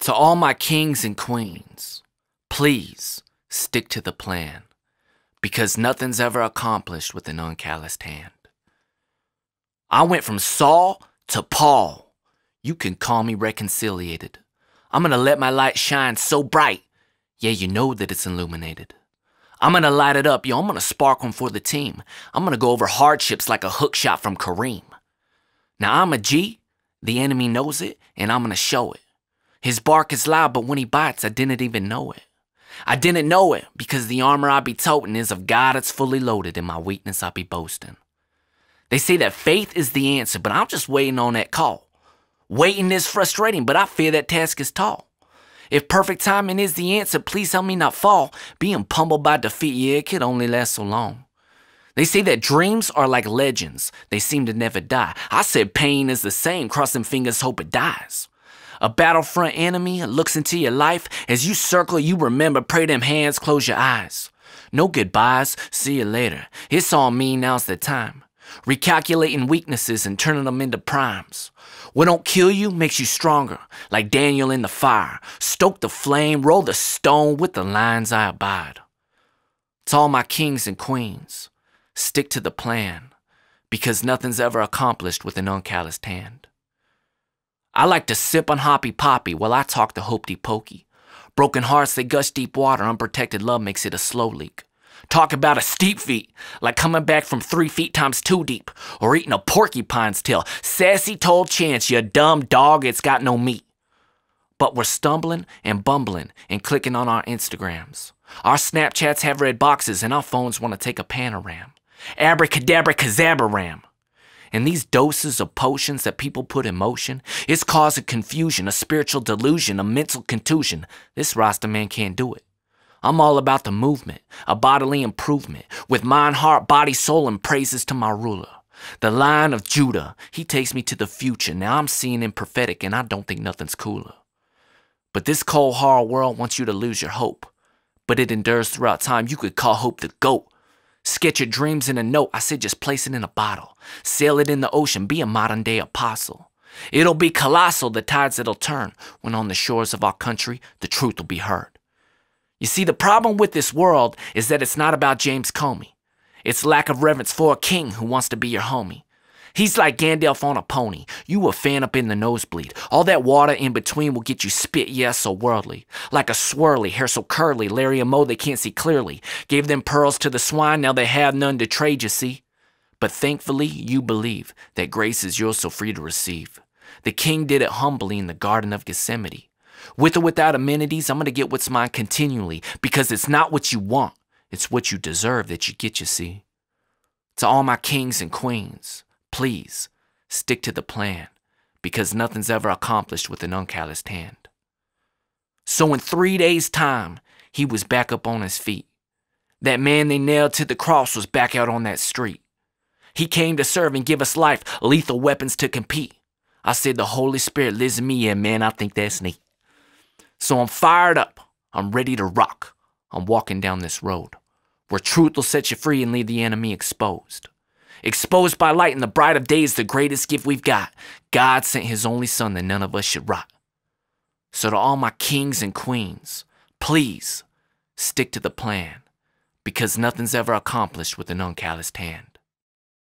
To all my kings and queens, please stick to the plan, because nothing's ever accomplished with an uncalloused hand. I went from Saul to Paul. You can call me reconciliated. I'm gonna let my light shine so bright, yeah, you know that it's illuminated. I'm gonna light it up, yo, I'm gonna spark one for the team. I'm gonna go over hardships like a hook shot from Kareem. Now I'm a G, the enemy knows it, and I'm gonna show it. His bark is loud, but when he bites, I didn't even know it. I didn't know it because the armor I be toting is of God it's fully loaded, and my weakness I be boasting. They say that faith is the answer, but I'm just waiting on that call. Waiting is frustrating, but I fear that task is tall. If perfect timing is the answer, please help me not fall. Being pummeled by defeat, yeah, it could only last so long. They say that dreams are like legends, they seem to never die. I said pain is the same, crossing fingers, hope it dies. A battlefront enemy looks into your life. As you circle, you remember, pray them hands, close your eyes. No goodbyes, see you later. It's all me, now's the time. Recalculating weaknesses and turning them into primes. What don't kill you makes you stronger, like Daniel in the fire. Stoke the flame, roll the stone with the lines I abide. To all my kings and queens, stick to the plan, because nothing's ever accomplished with an uncalloused hand. I like to sip on Hoppy Poppy while I talk to Hopey Pokey. Broken hearts, they gush deep water, unprotected love makes it a slow leak. Talk about a steep feet, like coming back from three feet times two deep, or eating a porcupine's tail. Sassy told Chance, you dumb dog, it's got no meat. But we're stumbling and bumbling and clicking on our Instagrams. Our Snapchats have red boxes and our phones want to take a panoram. Abracadabra kazabaram. And these doses of potions that people put in motion, it's causing confusion, a spiritual delusion, a mental contusion. This Rasta man can't do it. I'm all about the movement, a bodily improvement, with mind, heart, body, soul, and praises to my ruler. The Lion of Judah, he takes me to the future. Now I'm seeing him prophetic, and I don't think nothing's cooler. But this cold, hard world wants you to lose your hope. But it endures throughout time. You could call hope the goat. Sketch your dreams in a note. I said just place it in a bottle. Sail it in the ocean. Be a modern day apostle. It'll be colossal, the tides that'll turn, when on the shores of our country, the truth will be heard. You see, the problem with this world is that it's not about James Comey. It's lack of reverence for a king who wants to be your homie. He's like Gandalf on a pony. You a fan up in the nosebleed. All that water in between will get you spit, yes, so worldly. Like a swirly, hair so curly, Larry and Moe they can't see clearly. Gave them pearls to the swine, now they have none to trade, you see. But thankfully, you believe that grace is yours so free to receive. The king did it humbly in the Garden of Gethsemane. With or without amenities, I'm gonna get what's mine continually because it's not what you want, it's what you deserve that you get, you see. To all my kings and queens, Please stick to the plan because nothing's ever accomplished with an uncalloused hand. So, in three days' time, he was back up on his feet. That man they nailed to the cross was back out on that street. He came to serve and give us life, lethal weapons to compete. I said, The Holy Spirit lives in me, and man, I think that's neat. So I'm fired up. I'm ready to rock. I'm walking down this road where truth will set you free and leave the enemy exposed. Exposed by light and the bright of day is the greatest gift we've got. God sent his only son that none of us should rot. So to all my kings and queens, please stick to the plan because nothing's ever accomplished with an uncalloused hand.